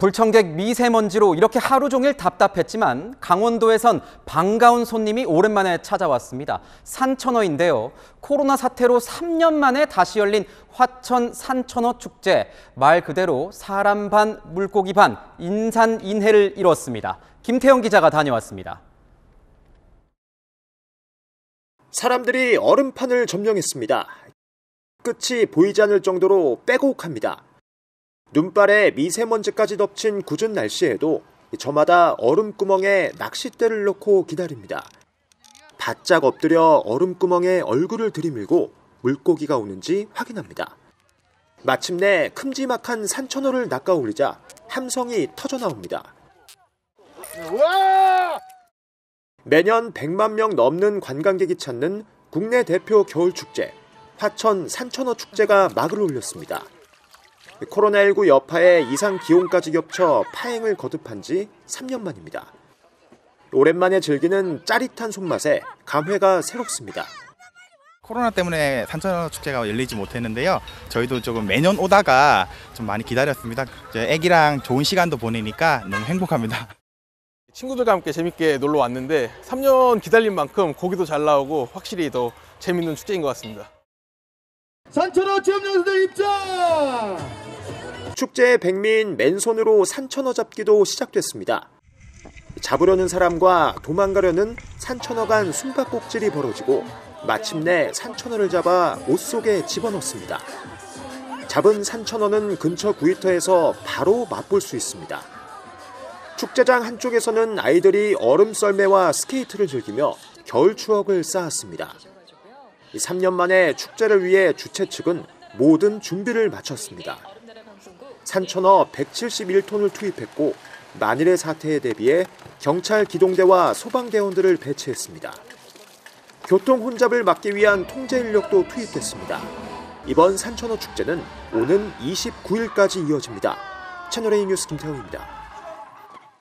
불청객 미세먼지로 이렇게 하루 종일 답답했지만 강원도에선 반가운 손님이 오랜만에 찾아왔습니다. 산천어인데요. 코로나 사태로 3년 만에 다시 열린 화천 산천어 축제. 말 그대로 사람 반 물고기 반 인산 인해를 이뤘습니다. 김태영 기자가 다녀왔습니다. 사람들이 얼음판을 점령했습니다. 끝이 보이지 않을 정도로 빼곡합니다. 눈발에 미세먼지까지 덮친 궂은 날씨에도 저마다 얼음구멍에 낚싯대를 넣고 기다립니다. 바짝 엎드려 얼음구멍에 얼굴을 들이밀고 물고기가 오는지 확인합니다. 마침내 큼지막한 산천어를 낚아올리자 함성이 터져 나옵니다. 매년 100만 명 넘는 관광객이 찾는 국내 대표 겨울축제, 화천 산천어 축제가 막을 올렸습니다. 코로나19 여파에 이상 기온까지 겹쳐 파행을 거듭한 지 3년 만입니다. 오랜만에 즐기는 짜릿한 손맛에 감회가 새롭습니다. 코로나 때문에 산천어 축제가 열리지 못했는데요. 저희도 조금 매년 오다가 좀 많이 기다렸습니다. 애기랑 좋은 시간도 보내니까 너무 행복합니다. 친구들과 함께 재밌게 놀러 왔는데 3년 기다린 만큼 고기도 잘 나오고 확실히 더 재밌는 축제인 것 같습니다. 산천어 체험장들 입장! 축제의 백미인 맨손으로 산천어 잡기도 시작됐습니다. 잡으려는 사람과 도망가려는 산천어 간 숨바꼭질이 벌어지고 마침내 산천어를 잡아 옷 속에 집어넣습니다. 잡은 산천어는 근처 구이터에서 바로 맛볼 수 있습니다. 축제장 한쪽에서는 아이들이 얼음 썰매와 스케이트를 즐기며 겨울 추억을 쌓았습니다. 3년 만에 축제를 위해 주최 측은 모든 준비를 마쳤습니다. 산천어 171톤을 투입했고 만일의 사태에 대비해 경찰 기동대와 소방대원들을 배치했습니다. 교통 혼잡을 막기 위한 통제 인력도 투입됐습니다. 이번 산천어 축제는 오는 29일까지 이어집니다. 채널A 뉴스 김태웅입니다.